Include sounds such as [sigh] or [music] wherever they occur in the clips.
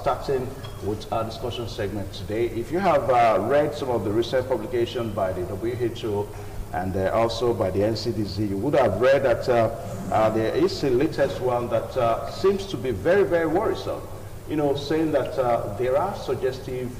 starting with our discussion segment today. If you have uh, read some of the recent publications by the WHO and uh, also by the NCDC, you would have read that uh, uh, there is a latest one that uh, seems to be very, very worrisome. You know, saying that uh, there are suggestive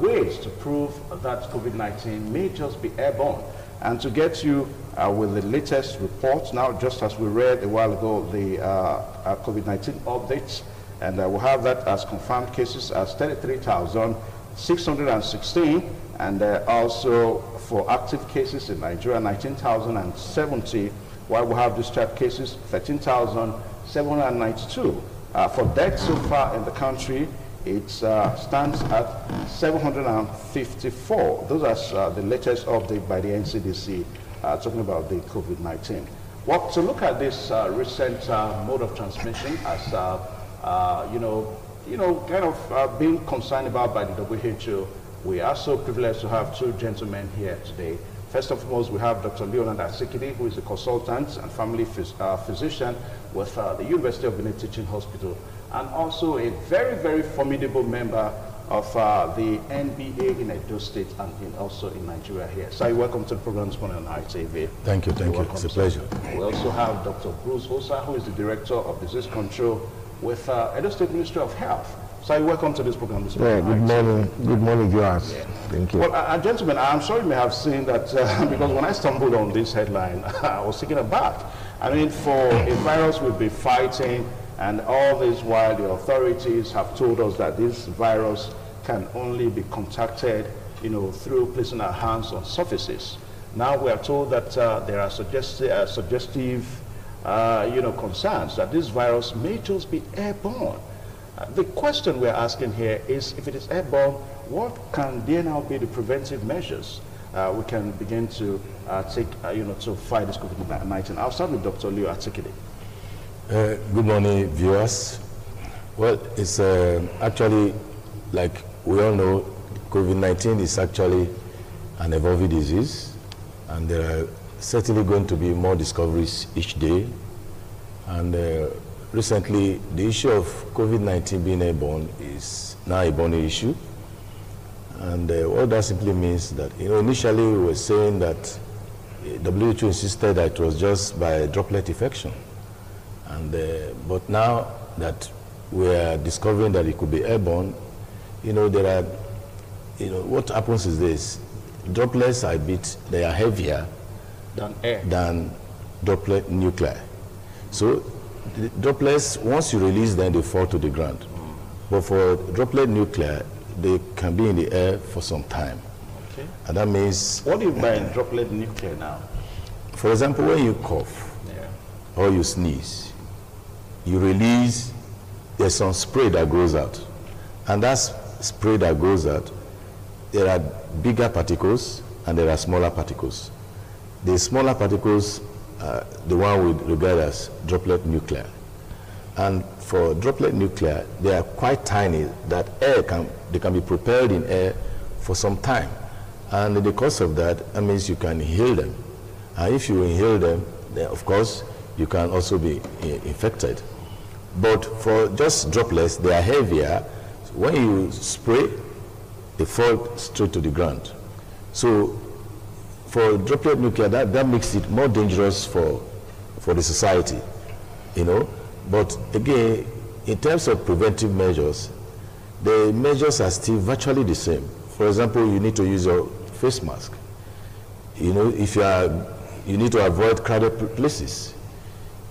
ways to prove that COVID-19 may just be airborne. And to get you uh, with the latest reports now, just as we read a while ago, the uh, COVID-19 updates, and uh, we have that as confirmed cases as 33,616, and uh, also for active cases in Nigeria, 19,070, while we have discharged cases, 13,792. Uh, for deaths so far in the country, it uh, stands at 754. Those are uh, the latest update by the NCDC uh, talking about the COVID-19. Well, to look at this uh, recent mode of transmission as, uh, you know, you know, kind of being concerned about by the WHO, we are so privileged to have two gentlemen here today. First and foremost, we have Dr. Leonard Asikidi, who is a consultant and family phys physician with the University of Benin Teaching Hospital and also a very, very formidable member of uh, the NMA in Edo State and in, also in Nigeria here. So welcome to the program this morning on ITV. Thank you, thank You're you. It's a pleasure. We also have Dr. Bruce Osa, who is the Director of Disease Control with uh, Edo State Ministry of Health. So welcome to this program morning. Yeah, good morning, good morning, viewers. Yeah. Thank you. Well, uh, gentlemen, I'm sure you may have seen that uh, [laughs] because when I stumbled on this headline, [laughs] I was taken aback. I mean, for a virus we'll be fighting and all this while the authorities have told us that this virus can only be contacted, you know, through placing our hands on surfaces. Now we are told that uh, there are suggesti uh, suggestive, uh, you know, concerns that this virus may just be airborne. Uh, the question we're asking here is, if it is airborne, what can there now be the preventive measures uh, we can begin to uh, take, you know, to fight this COVID-19? I'll start with Dr. Leo Atikide. Uh, good morning, viewers. Well, it's uh, actually, like we all know, COVID-19 is actually an evolving disease, and there are certainly going to be more discoveries each day. And uh, recently, the issue of COVID-19 being airborne is now a born issue. And uh, that simply means that, you know, initially we were saying that WHO insisted that it was just by droplet infection. And, uh, but now that we are discovering that it could be airborne, you know, there are, you know, what happens is this. Droplets are a bit, they are heavier than air. Than droplet nuclei. So droplets, once you release them, they fall to the ground. Mm. But for droplet nuclei, they can be in the air for some time. Okay. And that means... What do you mean droplet nuclei now? For example, when you cough yeah. or you sneeze, you release, there's some spray that goes out. And that spray that goes out, there are bigger particles and there are smaller particles. The smaller particles are the one we regard as droplet nuclei. And for droplet nuclei, they are quite tiny that air can, they can be propelled in air for some time. And in the course of that, that means you can inhale them. And if you inhale them, then of course, you can also be infected. But for just droplets, they are heavier. When you spray, they fall straight to the ground. So for droplet nuclei, that, that makes it more dangerous for, for the society, you know. But again, in terms of preventive measures, the measures are still virtually the same. For example, you need to use your face mask. You know, if you are, you need to avoid crowded places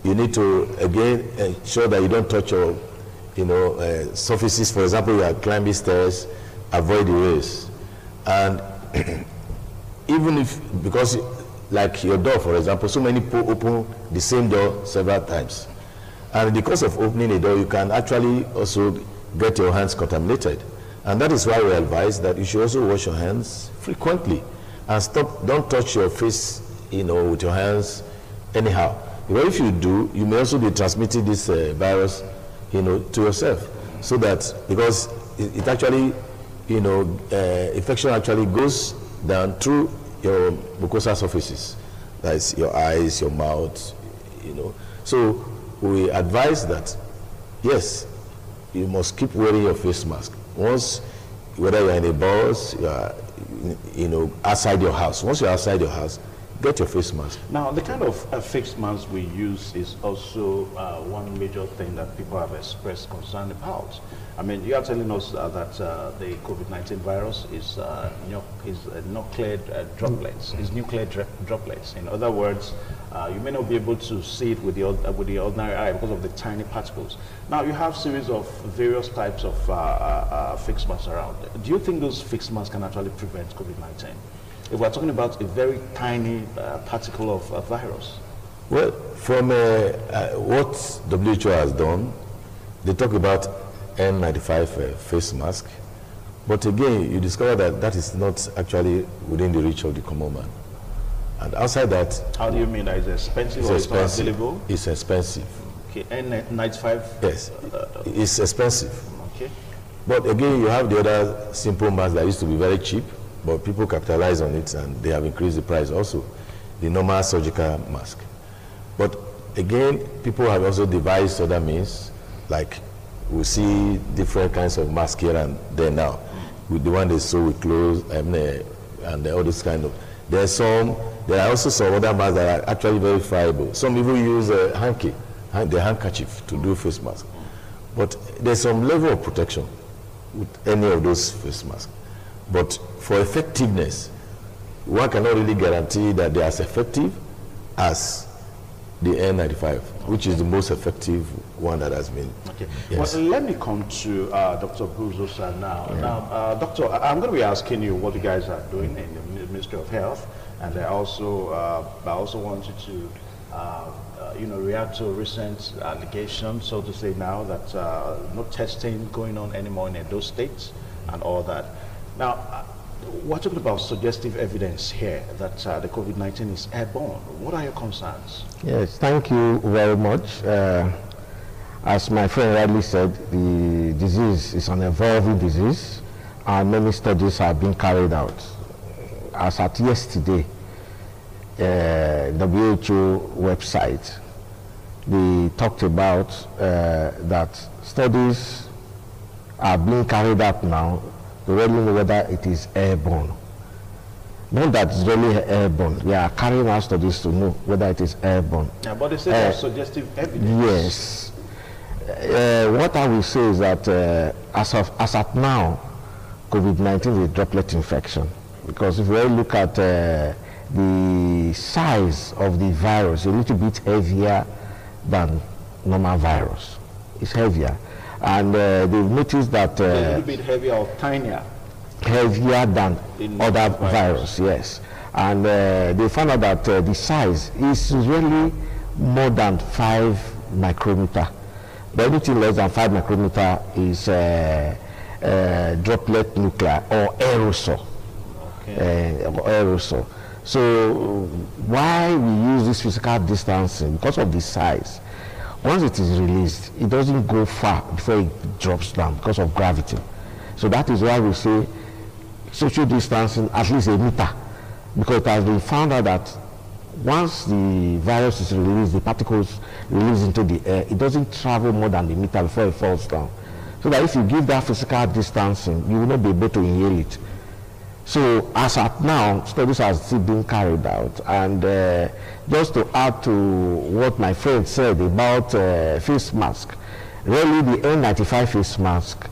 you need to again ensure that you don't touch your you know uh, surfaces for example you are climbing stairs avoid the rays and [clears throat] even if because like your door for example so many people open the same door several times. And because of opening a door you can actually also get your hands contaminated. And that is why we advise that you should also wash your hands frequently and stop don't touch your face you know with your hands anyhow. Because if you do, you may also be transmitting this uh, virus, you know, to yourself. So that, because it, it actually, you know, uh, infection actually goes down through your mucosal surfaces. That's your eyes, your mouth, you know. So we advise that, yes, you must keep wearing your face mask. Once, whether you're in a bus, you are, you know, outside your house. Once you're outside your house, get your face mask. Now, the kind of uh, face mask we use is also uh, one major thing that people have expressed concern about. I mean, you are telling us uh, that uh, the COVID-19 virus is, uh, is nuclear uh, droplets, is nuclear droplets. In other words, you may not be able to see it with the, with the ordinary eye because of the tiny particles. Now, you have series of various types of fixed masks around. Do you think those fixed masks can actually prevent COVID-19? If we're talking about a very tiny uh, particle of uh, virus. Well, from uh, what WHO has done, they talk about N95 uh, face mask. But again, you discover that that is not actually within the reach of the common man. And outside that... How do you mean that it's expensive it's or expensive. it's available? It's expensive. Okay, N95? Yes, uh, it's expensive. Okay. But again, you have the other simple mask that used to be very cheap, but people capitalize on it and they have increased the price also. The normal surgical mask. But again, people have also devised other means, like we see different kinds of masks here and there now. With the one they sew with clothes um, and all this kind of. There are some. There are also some other masks that are actually very friable. Some even use a hanky, the handkerchief to do face mask. But there's some level of protection with any of those face masks. But for effectiveness, one cannot really guarantee that they are as effective as the N95, which is the most effective one that has been. Okay. Yes. Well, let me come to uh, Dr. Bruce Osa now. Yeah. Now, uh, Doctor, I'm going to be asking you what you guys are doing in the Ministry of Health, and I also, uh, I also wanted to, uh, uh, you know, react to recent allegations, so to say now, that uh, no testing going on anymore in those states and all that. Now, we're talking about suggestive evidence here that uh, the COVID-19 is airborne. What are your concerns? Yes, thank you very much. Uh, as my friend rightly said, the disease is an evolving disease and many studies have been carried out. As at yesterday, uh, WHO website, they talked about uh, that studies are being carried out now know whether it is airborne. Not that it's really airborne. They are carrying out studies to know whether it is airborne. Yeah, but they say uh, suggestive evidence. Yes. Uh, what I will say is that uh, as of as at now, COVID-19 is a droplet infection because if we look at uh, the size of the virus, a little bit heavier than normal virus. It's heavier and uh, they've noticed that uh, a little bit heavier or tinier heavier than other virus. virus. yes and uh, they found out that uh, the size is really more than five micrometer but anything less than five micrometer is uh, uh, droplet nuclei or aerosol okay. aerosol so why we use this physical distancing because of the size once it is released, it doesn't go far before it drops down because of gravity. So that is why we say social distancing at least a meter, because it has been found out that once the virus is released, the particles released into the air, it doesn't travel more than a meter before it falls down. So that if you give that physical distancing, you will not be able to inhale it. So as at now, studies are still being carried out. And uh, just to add to what my friend said about uh, face mask, really the N95 face mask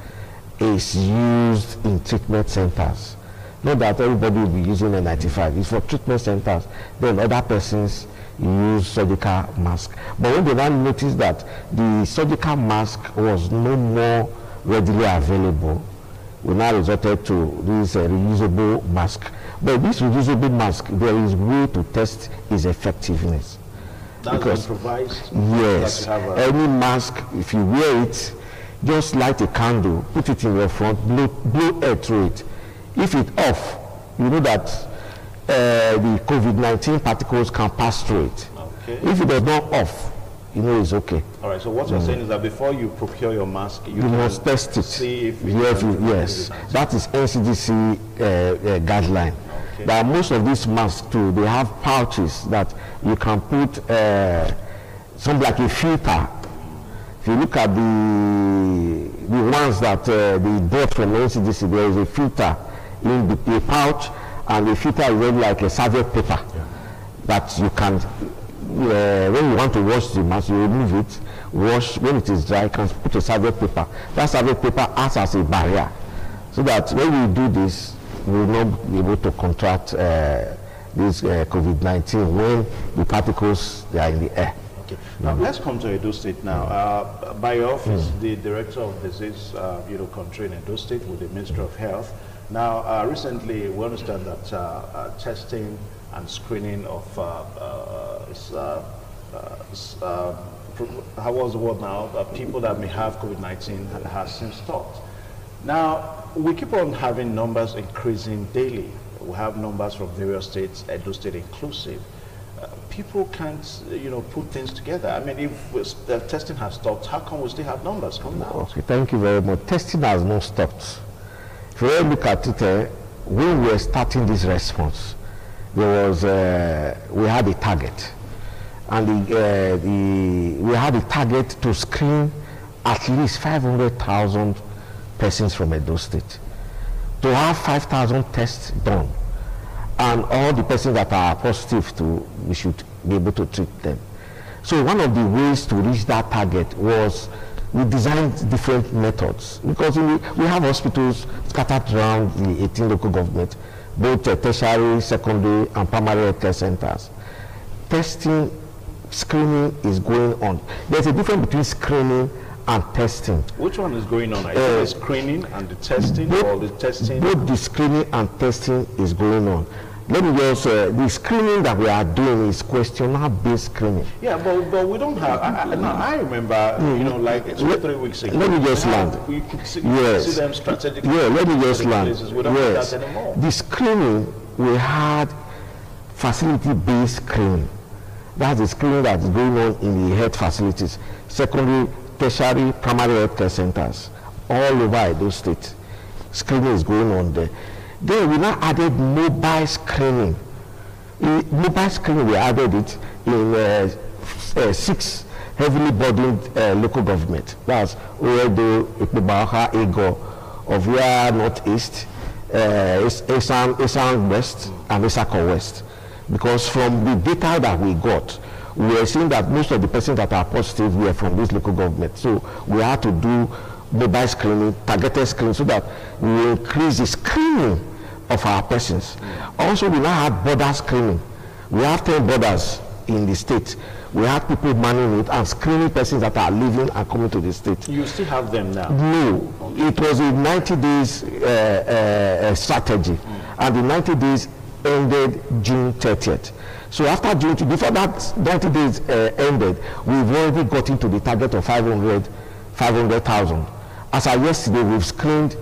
is used in treatment centers. Not that everybody will be using N95. It's for treatment centers. Then other persons use surgical mask. But when they now noticed that the surgical mask was no more readily available, we now resorted to this uh, reusable mask. But this reusable mask, there is way to test its effectiveness. That's because provides yes, any mask, if you wear it, just light a candle, put it in your front, blow, blow air through it. If it off, you know that uh, the COVID-19 particles can pass through it. Okay. If it does not off, you know it's okay. All right. So what you're mm. saying is that before you procure your mask, you, you must test it. See if yes, yes. That is NCDC uh, uh, guideline. Okay. But most of these masks too, they have pouches that you can put uh, something like a filter If you look at the the ones that uh, they bought from NCDC, there is a filter in the, the pouch, and the filter is really like a serviette paper that you can, uh, when you want to wash the mask, you remove it, wash, when it is dry, you can put a serviette paper. That serviette paper acts as a barrier, so that when we do this, we will not be able to contract uh, this uh, COVID-19 when the particles they are in the air. Okay. Now let's come to Edo State now. Uh, by your office, the Director of Disease uh, you know, Control in Edo State with the Minister of Health. Now, uh, recently we understand that uh, uh, testing and screening of uh, uh, uh, how was the word now? Uh, people that may have COVID-19 has since stopped. Now, we keep on having numbers increasing daily. We have numbers from various states, Edo State inclusive. People can't, you know, put things together. I mean, if the testing has stopped, how come we still have numbers coming out? Okay, thank you very much. Testing has not stopped. If you look at it, uh, when we were starting this response, there was uh, we had a target, and the, uh, the we had a target to screen at least 500,000 persons from Edo State, to have 5,000 tests done, and all the persons that are positive to we should be able to treat them. So one of the ways to reach that target was we designed different methods. Because we, we have hospitals scattered around the 18 local government, both tertiary, secondary, and primary care centers. Testing, screening is going on. There's a difference between screening and testing. Which one is going on? Is Uh, the screening and the testing, both- or the testing? Both the screening and testing is going on. Let me just, uh, the screening that we are doing is questionnaire-based screening. Yeah, but, but we don't have. I, I, now, I remember, you know, like two Let- three weeks ago. let me just land. have- We could see, Yes. see them strategically. Yeah, let me just land. places. We don't yes. have that anymore. The screening, we had facility-based screening. That's the screening that is going on in the health facilities, secondary, tertiary, primary health care centers, all over those states. Screening is going on there. Then we now added mobile screening. In mobile screening, we added it in uh, uh, six heavily burdened uh, local government. That's Oredo, Ikpoba-Okha, Egor, Ovia Northeast, uh, Is- Esan, Esan West, and Etsako West. Because from the data that we got, we are seeing that most of the persons that are positive were from this local government. So we had to do mobile screening, targeted screening, so that we increase the screening of our persons. Also, we now have border screening. We have 10 borders in the state. We have people manning it and screening persons that are leaving and coming to the state. You still have them now. No, it was a 90 days uh, uh, uh, strategy, and the 90 days ended June 30th. So after June, before that 90 days uh, ended, we've already got into the target of 500, 500,000. As of yesterday, we've screened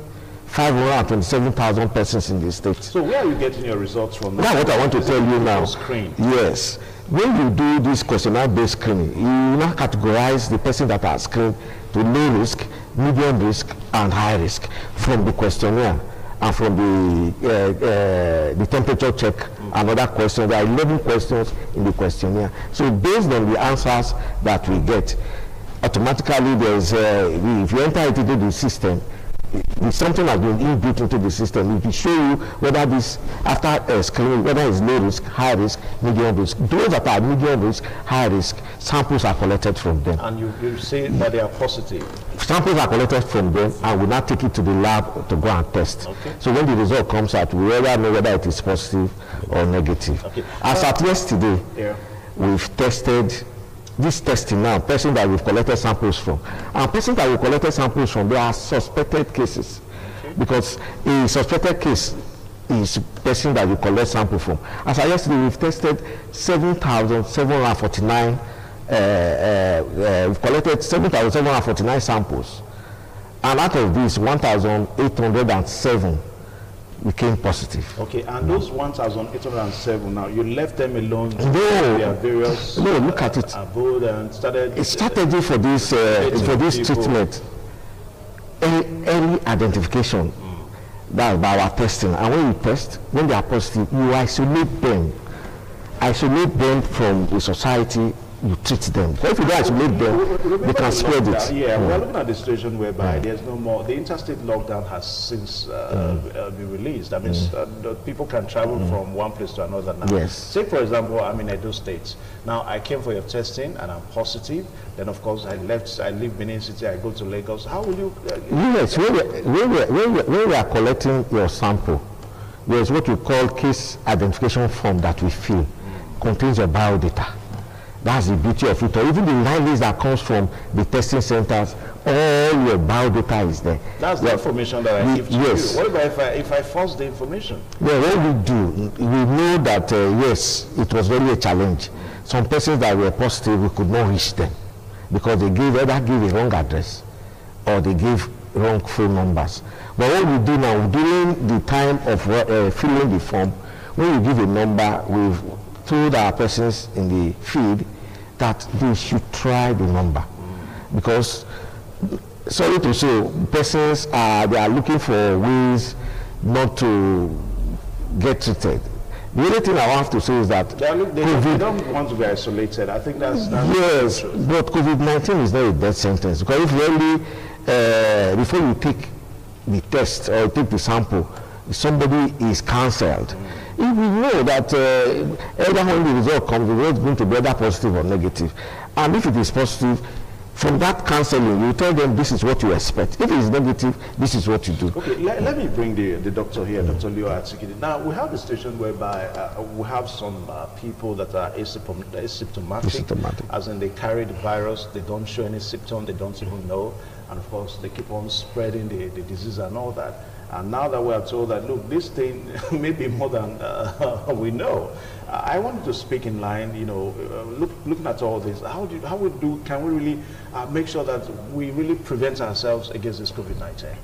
527,000 persons in the state. So where are you getting your results from? That's what I want to tell you now. Screen. Yes. When you do this questionnaire-based screening, you now categorize the person that are screened to low risk, medium risk, and high risk from the questionnaire and from the uh, uh, the temperature check and other questions. There are 11 questions in the questionnaire. So based on the answers that we get, automatically there's uh, if you enter it into the system, something has been inbuilt into the system. It will show you whether this, after uh, screening, whether it's low risk, high risk, medium risk. Those that are medium risk, high risk, samples are collected from them. And you, you say that they are positive. Samples are collected from them and we now take it to the lab to go and test. Okay. So when the result comes out, we either know whether it is positive or negative. Okay. As at yesterday, Yeah. we've tested this testing now, person that we've collected samples from. And person that we collected samples from, they are suspected cases. Because a suspected case is person that we collect sample from. As of yesterday, we've tested 7,749, uh, uh, uh, we've collected 7,749 samples. And out of these, 1,807 became positive. Okay, and those 1,807 now, you left them alone No. their various No, look at it. abode and started. A strategy for this uh, for this People. treatment, Any, early identification, that by our testing. And when you test, when they are positive, you isolate them, isolate them from the society you treat them. If you don't isolate them, they can spread it. Yeah, we're looking at the situation whereby there's no more. The interstate lockdown has since uh, uh, been released. I mean, uh, people can travel from one place to another now. Yes. Say, for example, I'm in Edo State. Now, I came for your testing and I'm positive. Then, of course, I left. I leave Benin City. I go to Lagos. How will you? Uh, Yes, when, we, we, we are collecting your sample, there's what we call case identification form that we fill, contains your biodata. That's the beauty of it. Or even the libraries that comes from the testing centers, all your biodata is there. that's the information that I we- give to yes. you. What about if I if I force the information? Well, what we do, we know that uh, yes, it was really a challenge. Some persons that were positive, we could not reach them because they gave either give a wrong address or they gave wrong phone numbers. But what we do now, during the time of uh, filling the form, when we give a number, we've told our persons in the field that they should try the number because sorry to say, persons are they are looking for ways not to get treated. The only thing I have to say is that They, look, they, don't, they COVID, don't want to be isolated. I think that's, that's yes, but COVID-19 is not a death sentence because if really uh, before you take the test or take the sample, somebody is cancelled. If we know that uh, either when the result comes, the result is going to be either positive or negative. negative, and if it is positive, from that counseling, you tell them this is what you expect. If it is negative, this is what you do. Okay, let, let me bring the, the doctor here, Dr. Leo Atsikidi. Now, we have a situation whereby uh, we have some uh, people that are asymptomatic, Asymptomatic. as in they carry the virus, they don't show any symptom, they don't even know, and of course, they keep on spreading the, the disease and all that. And now that we are told that, look, this thing [laughs] may be more than uh, [laughs] we know. I wanted to speak in line, you know, uh, look, looking at all this, how do how we do, can we really uh, make sure that we really prevent ourselves against this COVID-19?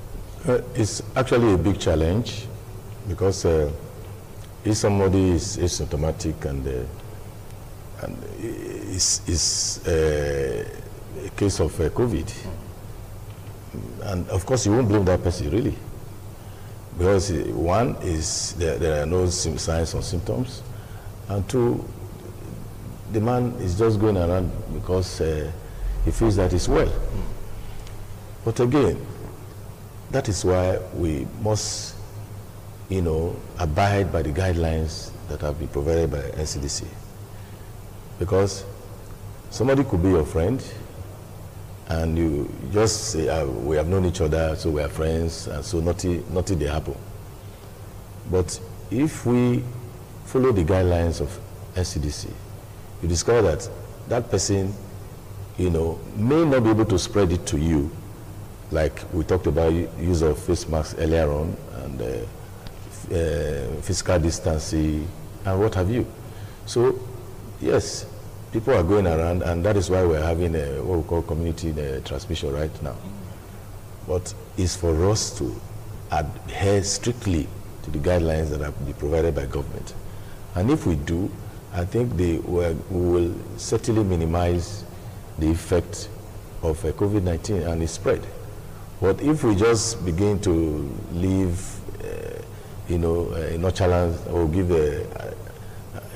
Uh, it's actually a big challenge because uh, if somebody is asymptomatic and, uh, and is, is a case of COVID, and of course you won't blame that person really, because uh, one is there, there are no signs or symptoms, and two, the man is just going around because uh, he feels that he's well. But again, that is why we must, you know, abide by the guidelines that have been provided by NCDC. Because somebody could be your friend, and you just say, uh, we have known each other, so we are friends, and so nothing, nothing they happen. But if we follow the guidelines of NCDC, you discover that that person, you know, may not be able to spread it to you, like we talked about use of face masks earlier on, and uh, uh, physical distancing, and what have you. So, yes, people are going around, and that is why we're having a, what we call community uh, transmission right now. But it's for us to adhere strictly to the guidelines that been provided by government. And if we do, I think they we will certainly minimize the effect of uh, COVID-19 and its spread. But if we just begin to live, uh, you know, uh, nonchalant or give a,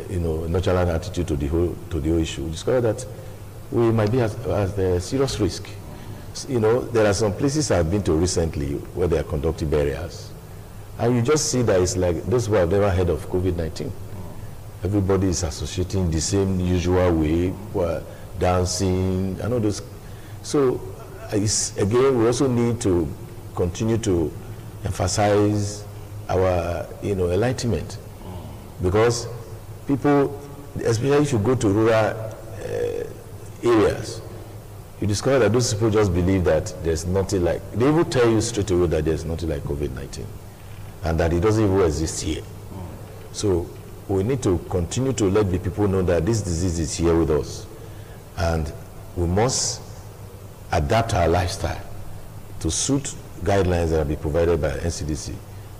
you know, nonchalant attitude to the whole to the whole issue, we discover that we might be at, a serious risk. You know, there are some places I've been to recently where they are conducting burials, and you just see that it's like those who have never heard of COVID-19. Everybody is associating the same usual way, dancing, and all those. So, again, we also need to continue to emphasize our, you know, enlightenment, because people, especially if you go to rural uh, areas, you discover that those people just believe that there's nothing like, they will tell you straight away that there's nothing like COVID-19 and that it doesn't even exist here. So we need to continue to let the people know that this disease is here with us and we must adapt our lifestyle to suit guidelines that will be provided by NCDC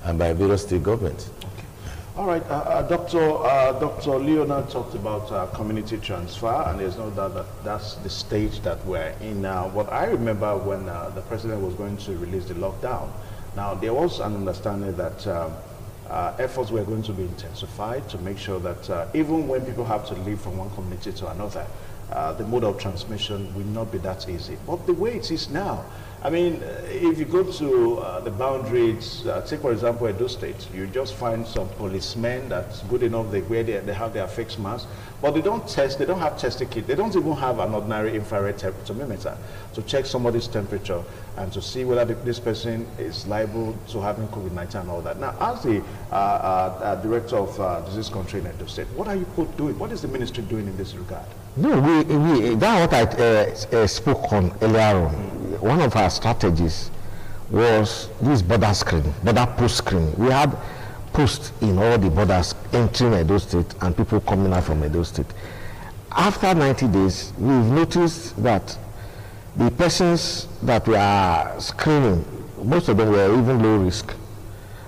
and by various state governments. All right, uh, uh, Dr. Uh, Dr. Leonard talked about uh, community transfer, and there's no doubt that that's the stage that we're in now. What I remember when the president was going to release the lockdown, now there was an understanding that um, uh, efforts were going to be intensified to make sure that uh, even when people have to leave from one community to another, uh, the mode of transmission will not be that easy. But the way it is now, I mean, uh, if you go to uh, the boundaries, uh, take for example Edo State, you just find some policemen that's good enough, they wear their, they have their fixed masks, but they don't test, they don't have testing kit, they don't even have an ordinary infrared thermometer to check somebody's temperature and to see whether the, this person is liable to having COVID-19 and all that. Now, as the uh, uh, director of disease control in Edo State, what are you doing? What is the ministry doing in this regard? No, we, we that's what I spoke on earlier on. Mm one of our strategies was this border screen, border post screen. We had posts in all the borders entering Edo State and people coming out from Edo State. After 90 days, we've noticed that the persons that we are screening, most of them were even low risk.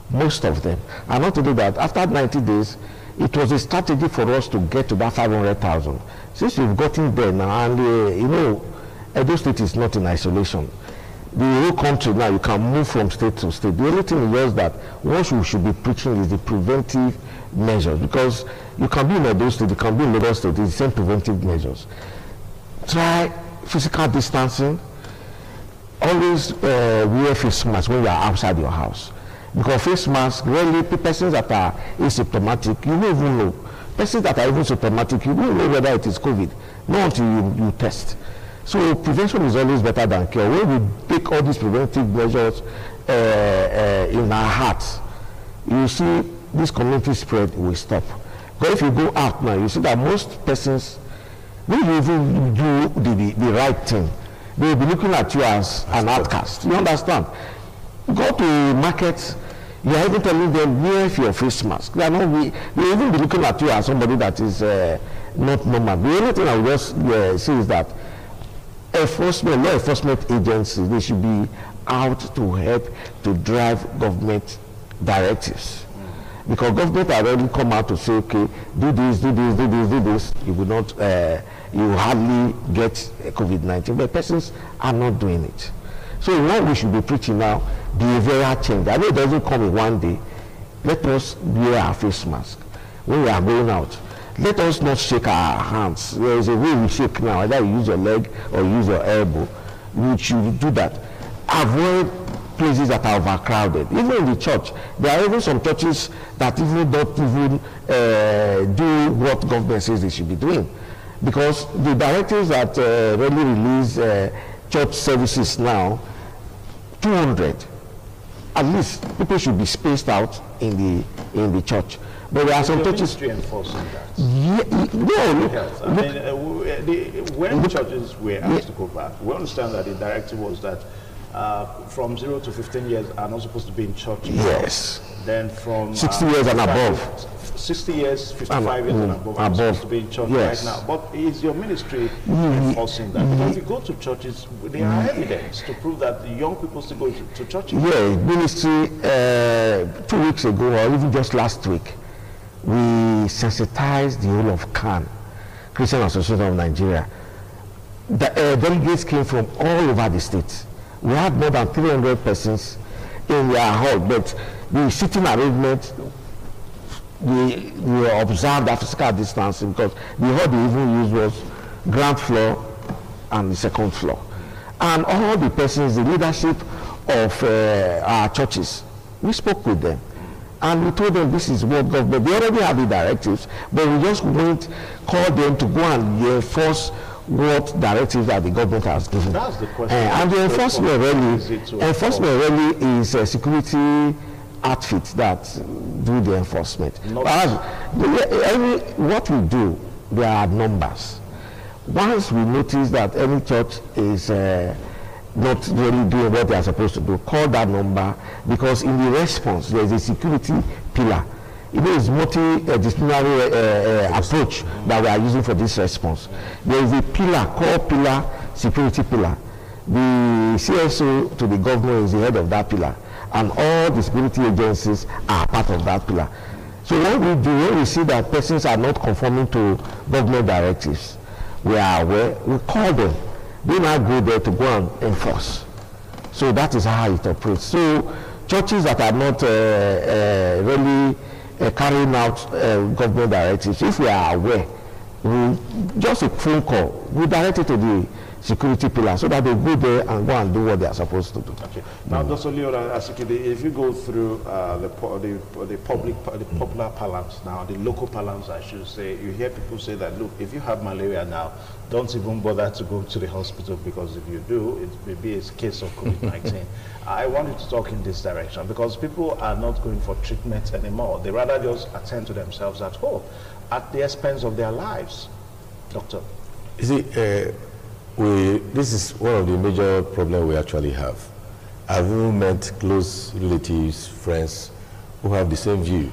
Most of them. And not only that, after 90 days, it was a strategy for us to get to that 500,000. Since we've gotten there now, and uh, you know, Edo State is not in isolation. The whole country now, you can move from state to state. The only thing is that what we should be preaching is the preventive measures because you can be in Edo State, you can be in Lagos State, it's the same preventive measures. Try physical distancing. Always uh, wear face masks when you are outside your house. Because face masks, really, persons that are asymptomatic, you don't even know. Persons that are even symptomatic, you don't know whether it is COVID, not until you, you test. So prevention is always better than cure. When we take all these preventive measures uh, uh, in our hearts, you see this community spread will stop. But if you go out now, you see that most persons, when you even do the, the, the right thing, they will be looking at you as an outcast. You understand? Go to markets, you are even telling them, wear your face mask. They are not, we, they even be looking at you as somebody that is uh, not normal. The only thing I will just uh, say is that enforcement, law enforcement agencies, they should be out to help to drive government directives. Because government already come out to say, okay, do this, do this, do this, do this. You will not, uh, you hardly get COVID-19. But persons are not doing it. So what we should be preaching now, behavioral change. I know it doesn't come in one day. Let us wear our face mask when we are going out let us not shake our hands. There is a way we shake now, either you use your leg or use your elbow. We should do that. Avoid places that are overcrowded. Even in the church, there are even some churches that even don't even uh, do what government says they should be doing. Because the directives that uh, really release uh, church services now, 200, at least people should be spaced out in the in the church. But there are some churches enforcing that. Yeah, no, yes. I mean, uh, the, when churches were asked yeah. to go back, we understand that the directive was that uh, from zero to 15 years are not supposed to be in church. Yes. Then from 60 uh, years and above. 60 years, 55 years and above, above. supposed to be in church yes. right now. But is your ministry mm. enforcing that? Because if you go to churches, there are evidence to prove that the young people still go to, to churches. Yeah, ministry, uh, two weeks ago, or even just last week, we sensitized the whole of CAN, Christian Association of Nigeria. The uh, delegates came from all over the state. We had more than 300 persons in their hall, but the sitting arrangement, we, we observed the physical distancing because the hall they even used was ground floor and the second floor. And all the persons, the leadership of uh, our churches, we spoke with them and we told them this is what government, they already have the directives, but we just won't call them to go and enforce what directives that the government has given. That's the question. Uh, and the enforcement really, enforcement really is a security outfit that do the enforcement. Every, what we do, there are numbers. Once we notice that any church is uh, not really doing what they are supposed to do, call that number because in the response there is a security pillar. It is multi-disciplinary uh, uh, approach that we are using for this response. There is a pillar, core pillar, security pillar. The CSO to the government is the head of that pillar, and all the security agencies are part of that pillar. So what we do when we see that persons are not conforming to government directives, we are aware, we call them they now go there to go and enforce. So that is how it operates. So churches that are not uh, uh, really uh, carrying out uh, government directives, if we are aware, we just a phone call, we direct it to the security pillar so that they go there and go and do what they are supposed to do. Okay. Now. Dr. Leona Asikide, if you go through uh, the, the, the public, the popular parlance now, the local parlance, I should say, you hear people say that, look, if you have malaria now, don't even bother to go to the hospital because if you do, it may be a case of COVID-19. [laughs] I wanted to talk in this direction because people are not going for treatment anymore. They rather just attend to themselves at home at the expense of their lives. Doctor. You see, uh, we, this is one of the major problems we actually have. I've even met close relatives, friends, who have the same view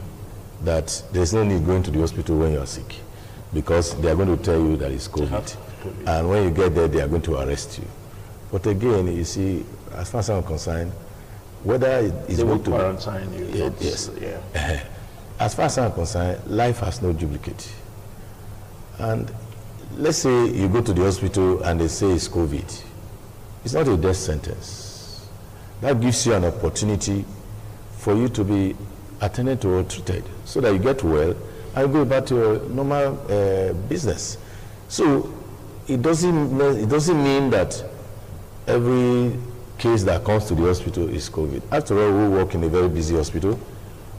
that there's no need going to the hospital when you're sick because they are going to tell you that it's COVID. COVID. And when you get there, they are going to arrest you. But again, you see, as far as I'm concerned, whether it is going to quarantine you. Yeah, yes. Yeah. [laughs] As far as I'm concerned, life has no duplicate. And let's say you go to the hospital and they say it's COVID. It's not a death sentence. That gives you an opportunity for you to be attended to or treated so that you get well and go back to your normal uh, business. So it doesn't, it doesn't mean that every case that comes to the hospital is COVID. After all, we work in a very busy hospital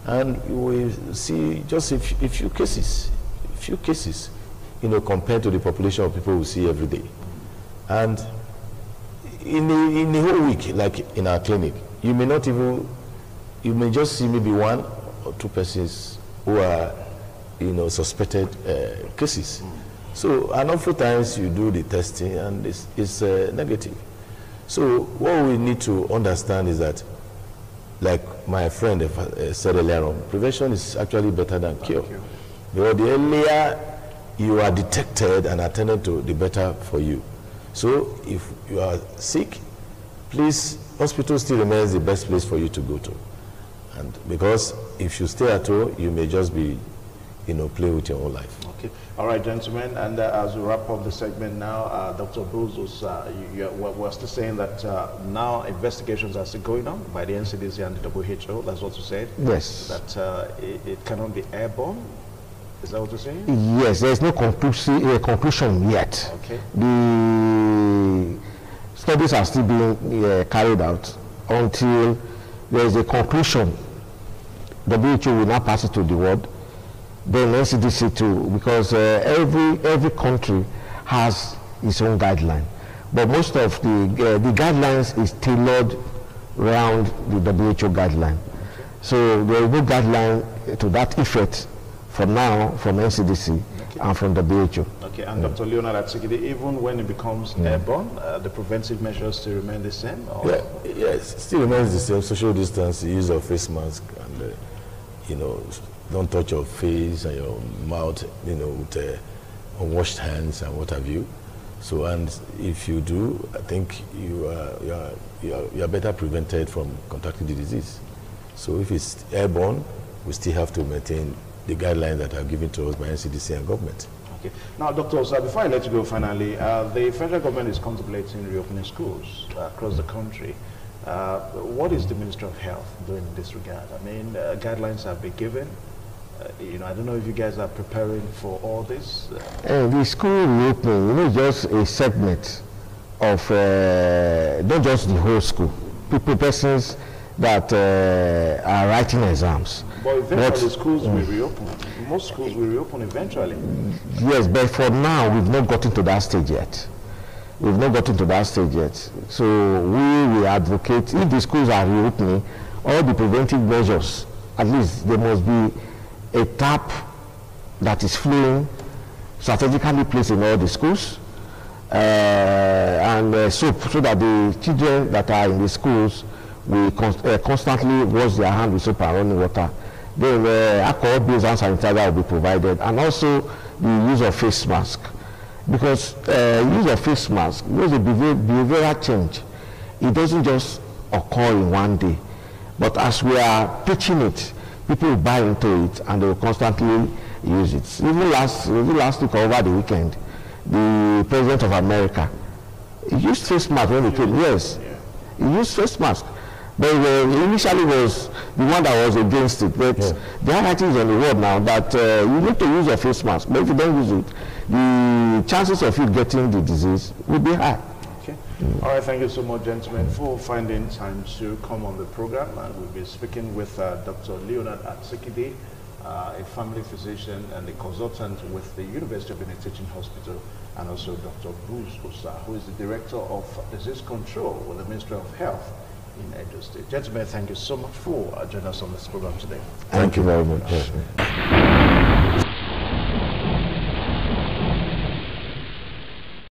and we see just a few cases, a few cases you know, compared to the population of people we see every day. And in the, in the whole week, like in our clinic, you may not even, you may just see maybe one or two persons who are, you know, suspected uh, cases. So, and oftentimes you do the testing and it's, it's uh, negative. So, what we need to understand is that, like my friend uh, said earlier on, prevention is actually better than cure. Because the earlier you are detected and attended to, the better for you. So if you are sick, please, hospital still remains the best place for you to go to. And because if you stay at home, you may just be, you know, play with your own life. Okay. All right, gentlemen. And uh, as we wrap up the segment now, uh, Dr. Bruce, uh, you, you, we're still saying that uh, now investigations are still going on by the NCDC and the WHO. That's what you said. Yes. That uh, it, it cannot be airborne. Is that what you're saying? Yes, there's no uh, conclusion yet. Okay. The studies are still being uh, carried out until there is a conclusion. The WHO will now pass it to the world, then NCDC too, because uh, every every country has its own guideline. But most of the uh, the guidelines is tailored around the WHO guideline. So there is no guideline to that effect from now from NCDC okay. and from the WHO. Okay, and yeah. Dr. Leonard Atsikide, even when it becomes yeah. airborne, uh, the preventive measures still remain the same? Or? Yeah, yes, it still remains the same. Social distance, use of face mask, and, uh, you know, don't touch your face and your mouth, you know, with uh, unwashed hands and what have you. So, and if you do, I think you are, you are, you are, you are better prevented from contracting the disease. So if it's airborne, we still have to maintain the guidelines that are given to us by NCDC and government. Okay. Now, Dr. Osa, before I let you go finally, uh, the federal government is contemplating reopening schools uh, across the country. Uh, what is the Ministry of Health doing in this regard? I mean, uh, guidelines have been given. Uh, you know, I don't know if you guys are preparing for all this. Uh, the school reopening, you know, just a segment of, not just the whole school. People, persons that are writing exams. But eventually but, schools mm. will reopen. Most schools will reopen eventually. Yes, but for now, we've not gotten to that stage yet. We've not gotten to that stage yet. So we will advocate, if the schools are reopening, all the preventive measures, at least there must be a tap that is flowing strategically placed in all the schools uh, and uh, soap so that the children that are in the schools will const uh, constantly wash their hands with soap and running water then uh, alcohol-based hand sanitizer will be provided, and also the use of face mask. Because uh, use of face mask, there's a behavioral change. It doesn't just occur in one day. But as we are teaching it, people will buy into it and they will constantly use it. Even last, even last week over the weekend, the president of America used face mask when he came. Yes, he used face mask. But uh, initially was the one that was against it. But yeah. there are writings on the word now that uh, you need to use your face mask. But if you don't use it, the chances of you getting the disease will be high. Okay. All right, thank you so much, gentlemen, for finding time to come on the program. And we'll be speaking with uh, Dr. Leonard Atsikide, uh, a family physician and a consultant with the University of Benin Teaching Hospital, and also Dr. Bruce Osa, who is the Director of Disease Control with the Ministry of Health in Edo State. Gentlemen, thank you so much for joining us on this program today. Thank, thank you very much.